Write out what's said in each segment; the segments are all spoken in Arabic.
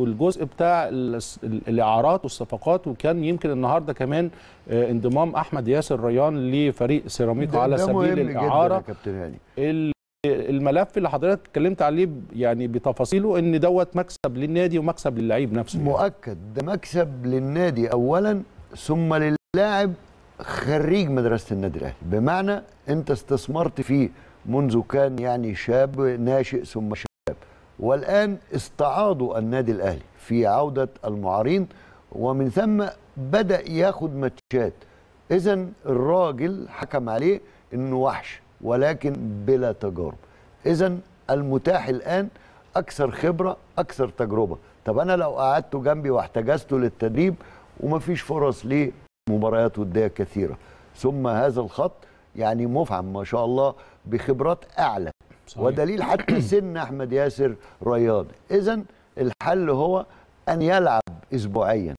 والجزء بتاع ال- الإعارات والصفقات وكان يمكن النهارده كمان آه، انضمام أحمد ياسر ريان لفريق سيراميكا على سبيل الإعارة. الملف اللي حضرتك اتكلمت عليه يعني بتفاصيله إن دوت مكسب للنادي ومكسب للعيب نفسه. مؤكد. ده مكسب للنادي اولا ثم للاعب خريج مدرسة النادي الأهلي. بمعنى أنت استثمرت فيه منذ كان يعني شاب ناشئ ثم شاب والآن استعاضوا النادي الأهلي في عودة المعارين ومن ثم بدأ ياخد ماتشات. اذا الراجل حكم عليه إنه وحش ولكن بلا تجارب. اذا المتاح الآن أكثر خبرة أكثر تجربة. طب أنا لو قعدته جنبي واحتجزته للتدريب ومفيش فرص ليه مباريات ودية كثيرة. ثم هذا الخط يعني مفعم ما شاء الله بخبرات أعلى. صحيح. ودليل حتى سن أحمد ياسر ريان اذا الحل هو أن يلعب اسبوعيا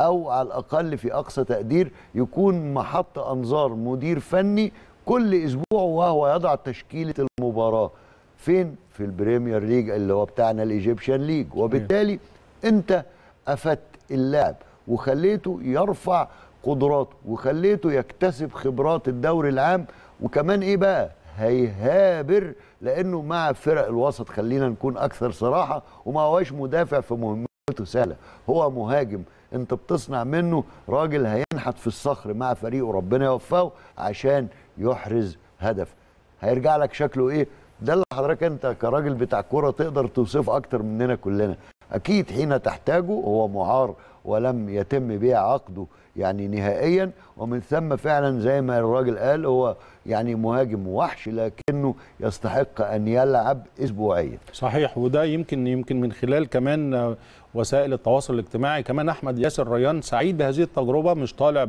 أو على الأقل في أقصى تقدير يكون محط أنظار مدير فني كل أسبوع وهو يضع تشكيلة المباراة. فين؟ في ال Premier League اللي هو بتاعنا ال Egyptian League. وبالتالي أنت أفدت اللاعب وخليته يرفع قدراته وخليته يكتسب خبرات الدوري العام. وكمان إيه بقى؟ هيهابر لأنه مع فرق الوسط خلينا نكون أكثر صراحة وما هواش مدافع في مهمته سهلة. هو مهاجم أنت بتصنع منه راجل هينحت في الصخر مع فريقه ربنا يوفقه عشان يحرز هدف. هيرجع لك شكله إيه؟ ده اللي حضرتك أنت كراجل بتاع كورة تقدر توصفه أكتر مننا كلنا. أكيد حين تحتاجه هو معار ولم يتم بيع عقده يعني نهائيا ومن ثم فعلا زي ما الراجل قال هو يعني مهاجم وحش لكنه يستحق أن يلعب اسبوعيا. صحيح وده يمكن يمكن من خلال كمان وسائل التواصل الاجتماعي. كمان أحمد ياسر ريان سعيد بهذه التجربة مش طالع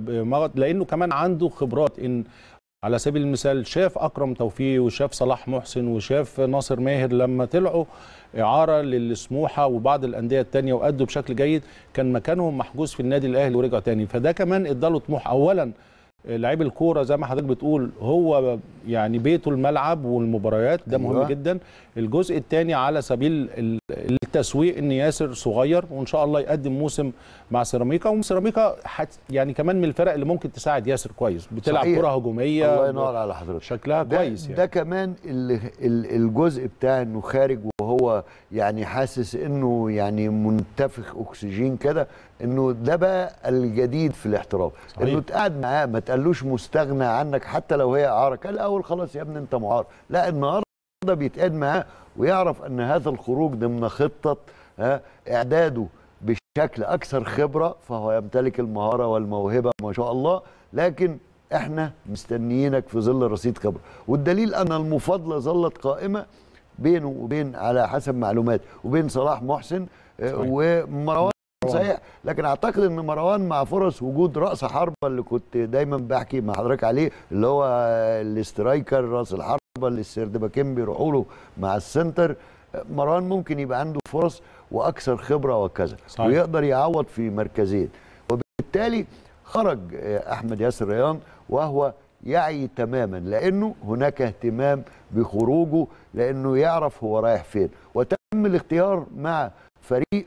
لأنه كمان عنده خبرات إن على سبيل المثال شاف أكرم توفيق وشاف صلاح محسن وشاف ناصر ماهر لما طلعوا إعارة للسموحة وبعض الأندية الثانية وأدوا بشكل جيد كان مكانهم محجوز في النادي الأهلي ورجعوا تاني. فده كمان اداله طموح. اولا لعيب الكورة زي ما حضرتك بتقول هو يعني بيته الملعب والمباريات ده مهم أيوة. جدا الجزء الثاني على سبيل ال- التسويق إن ياسر صغير وإن شاء الله يقدم موسم مع سيراميكا وسيراميكا حت يعني كمان من الفرق اللي ممكن تساعد ياسر كويس بتلعب. كرة هجومية الله ينور على حضرتك شكلها ده, كويس يعني. ده كمان ال- ال- الجزء بتاع إنه خارج وهو يعني حاسس إنه يعني منتفخ أكسجين كده إنه ده بقى الجديد في الاحتراف. إنه تقعد معاه ما تقالوش مستغنى عنك حتى لو هي إعارة. قال الأول خلاص يا ابني أنت معار لا النهارده بيتقعد معاه ويعرف أن هذا الخروج ضمن خطة ها إعداده بشكل أكثر خبرة فهو يمتلك المهارة والموهبة ما شاء الله. لكن إحنا مستنيينك في ظل رصيد خبره والدليل أن المفاضلة ظلت قائمة بينه وبين على حسب معلومات وبين صلاح محسن آه، صحيح. ومروان صحيح لكن أعتقد إن مروان مع فرص وجود رأس حربة اللي كنت دايما بحكي مع حضرتك عليه اللي هو ال striker رأس الحربة اللي ال third back ين بيروحوا له مع ال centre مروان ممكن يبقى عنده فرص وأكثر خبرة وكذا صحيح. ويقدر يعوض في مركزين وبالتالي خرج أحمد ياسر ريان وهو يعي تماما لأنه هناك اهتمام بخروجه لأنه يعرف هو رايح فين وتم الاختيار مع فريق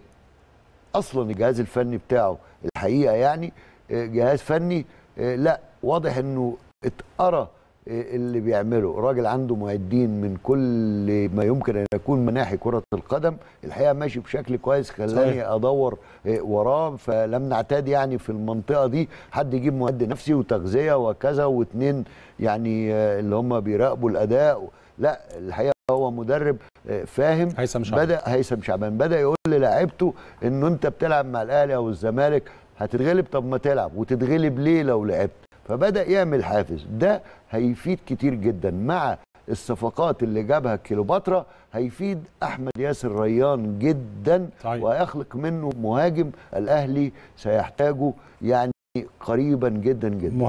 أصلا الجهاز الفني بتاعه الحقيقة يعني آه، جهاز فني آه، لا واضح إنه اتقرأ آه، اللي بيعمله. راجل عنده معدين من كل ما يمكن أن يكون مناحي كرة القدم. الحقيقة ماشي بشكل كويس خلاني. أدور وراه. فلم نعتاد يعني في المنطقة دي حد يجيب معد نفسي وتغذية وكذا واثنين يعني اللي هم بيراقبوا الأداء. لا الحقيقة هو مدرب آه، فاهم. هيثم شعبان. بدأ هيثم شعبان. بدأ يقول للاعيبته إنه أنت بتلعب مع الأهلي أو الزمالك هتتغلب. طب ما تلعب. وتتغلب ليه لو لعبت؟ فبدأ يعمل حافز. ده هيفيد كتير جدا. مع الصفقات اللي جابها كيلوباترا هيفيد أحمد ياسر ريان جدا. صحيح. ويخلق منه مهاجم الأهلي سيحتاجه يعني قريبا جدا جدا. مهم